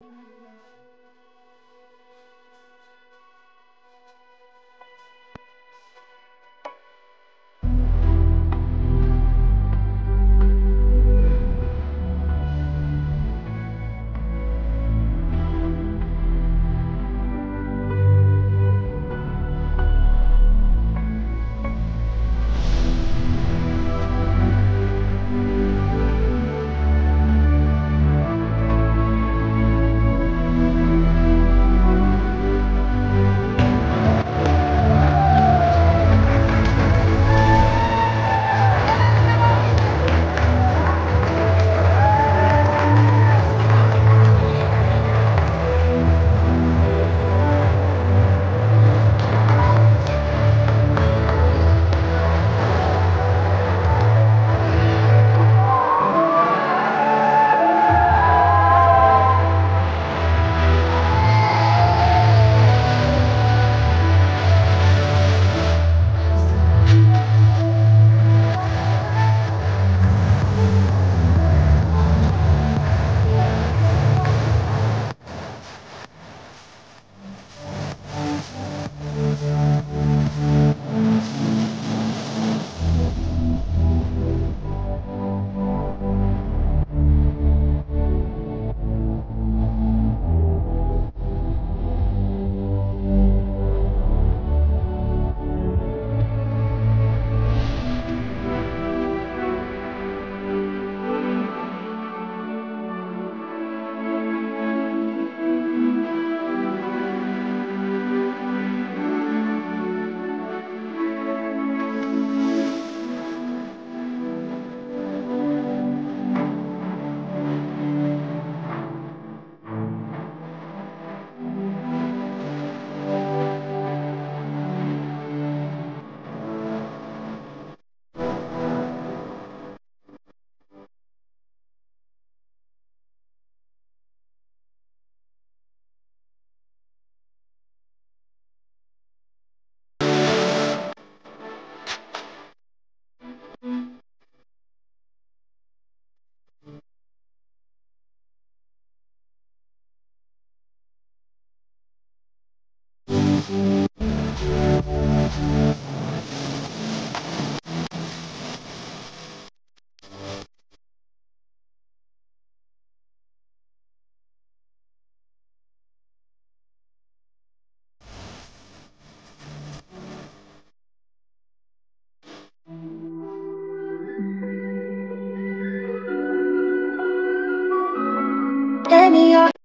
Thank me